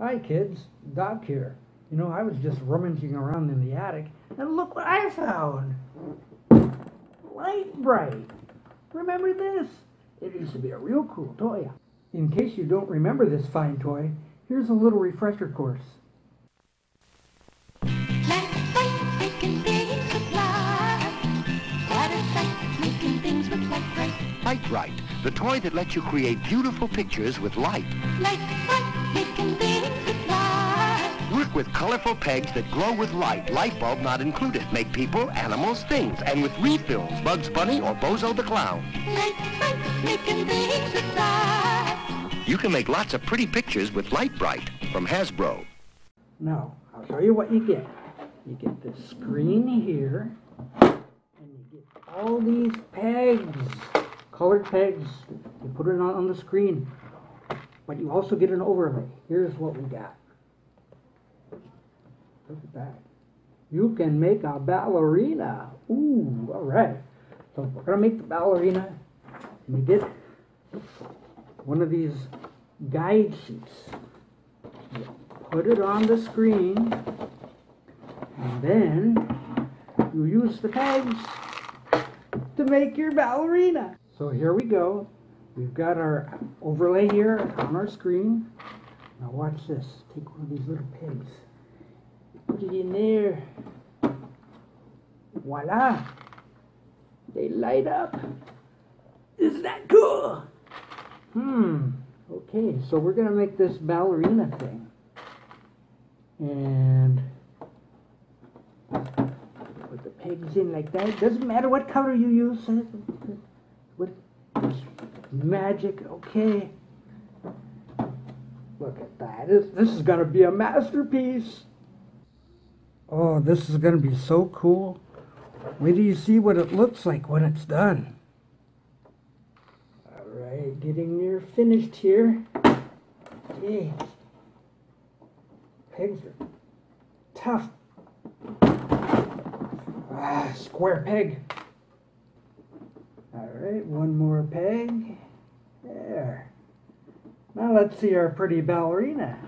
Hi kids, Doc here. You know, I was just rummaging around in the attic, and look what I found! Lite-Brite! Remember this? It used to be a real cool toy. In case you don't remember this fine toy, here's a little refresher course. Lite-Brite, making things with light. What a sight, making things with Lite-Brite. Lite-Brite, the toy that lets you create beautiful pictures with light. Lite-Brite, making things with light. Work with colorful pegs that glow with light, light bulb not included. Make people, animals, things, and with refills, Bugs Bunny or Bozo the Clown. Lite-Brite, making things with light. You can make lots of pretty pictures with Lite-Brite from Hasbro. Now, I'll show you what you get. You get this screen here, and you get all these pegs, colored pegs. You put it on, on the screen, but you also get an overlay. Here's what we got. Look at that. You can make a ballerina. Ooh, all right. So we're gonna make the ballerina, and you get one of these guide sheets. You put it on the screen, and then you use the pegs to make your ballerina. So here we go. We've got our overlay here on our screen. Now watch this. Take one of these little pegs. Put it in there. Voila! They light up. Isn't that cool? Hmm. Okay, so we're gonna make this ballerina thing. And put the pegs in like that. Doesn't matter what color you use. What magic, okay. Look at that. This, is gonna be a masterpiece. Oh, this is gonna be so cool. Wait till you see what it looks like when it's done. Alright, getting near finished here. Okay. Pegs are tough. Ah, square peg. Alright, one more peg. There. Now let's see our pretty ballerina.